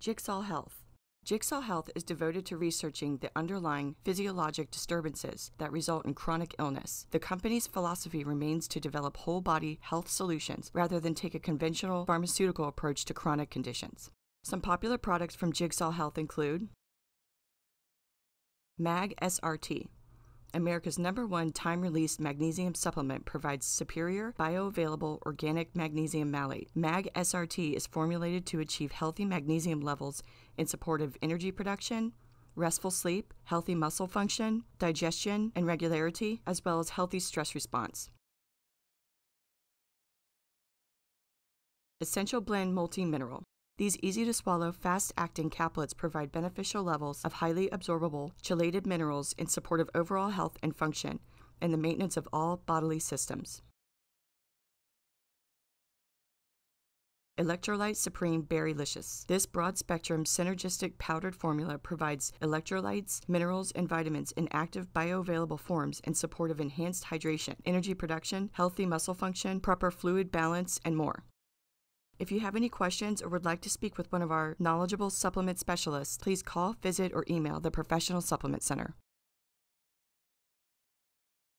Jigsaw Health. Jigsaw Health is devoted to researching the underlying physiologic disturbances that result in chronic illness. The company's philosophy remains to develop whole body health solutions rather than take a conventional pharmaceutical approach to chronic conditions. Some popular products from Jigsaw Health include MAG SRT. America's number one time release magnesium supplement provides superior bioavailable organic magnesium malate. MAG SRT is formulated to achieve healthy magnesium levels in support of energy production, restful sleep, healthy muscle function, digestion and regularity, as well as healthy stress response. Essential Blend Multi Mineral. These easy to swallow, fast acting caplets provide beneficial levels of highly absorbable, chelated minerals in support of overall health and function and the maintenance of all bodily systems. Electrolyte Supreme Berrylicious. This broad spectrum synergistic powdered formula provides electrolytes, minerals, and vitamins in active bioavailable forms in support of enhanced hydration, energy production, healthy muscle function, proper fluid balance, and more. If you have any questions or would like to speak with one of our knowledgeable supplement specialists, please call, visit, or email the Professional Supplement Center.